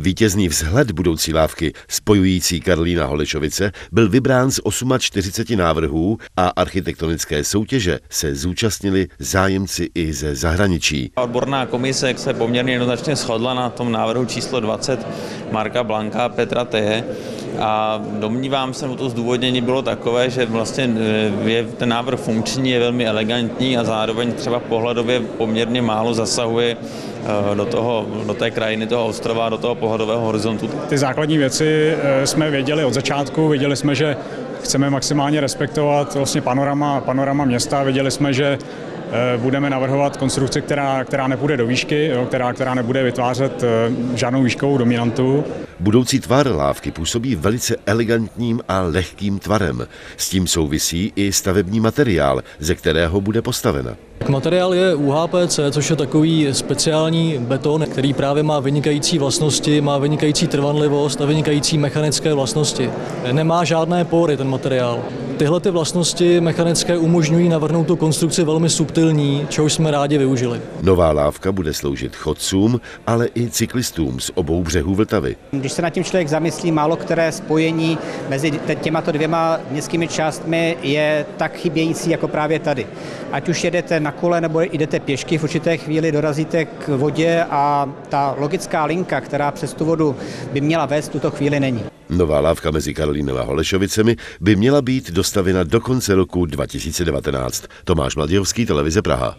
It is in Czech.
Vítězný vzhled budoucí lávky spojující Karlína Holešovice byl vybrán z 48 návrhů a architektonické soutěže se zúčastnili zájemci i ze zahraničí. Odborná komise se poměrně jednoznačně shodla na tom návrhu číslo 20 Marka Blanka a Petra Teje a domnívám se, že to zdůvodnění bylo takové, že vlastně e, je ten návrh funkční, je velmi elegantní a zároveň třeba pohledově poměrně málo zasahuje e, do, toho, do té krajiny toho ostrova, do toho pohledového horizontu. Ty základní věci e, jsme věděli od začátku, věděli jsme, že chceme maximálně respektovat vlastně panorama, panorama města, věděli jsme, že budeme navrhovat konstrukci, která, která nepůjde do výšky, jo, která, která nebude vytvářet žádnou výškovou dominantu. Budoucí tvar lávky působí velice elegantním a lehkým tvarem. S tím souvisí i stavební materiál, ze kterého bude postavena. Materiál je UHPC, což je takový speciální beton, který právě má vynikající vlastnosti, má vynikající trvanlivost a vynikající mechanické vlastnosti. Nemá žádné pory ten materiál. Tyhle ty vlastnosti mechanické umožňují navrhnout tu konstrukci velmi subtilní, čehož jsme rádi využili. Nová lávka bude sloužit chodcům, ale i cyklistům z obou břehů Vltavy. Když se nad tím člověk zamyslí, málo které spojení mezi těmato dvěma městskými částmi je tak chybějící jako právě tady. Ať už jedete na kole nebo jdete pěšky, v určité chvíli dorazíte k vodě a ta logická linka, která přes tu vodu by měla vést, tuto chvíli není. Nová lávka mezi Karolínem a Holešovicemi by měla být dostavena do konce roku 2019. Tomáš Mladějovský, televize Praha.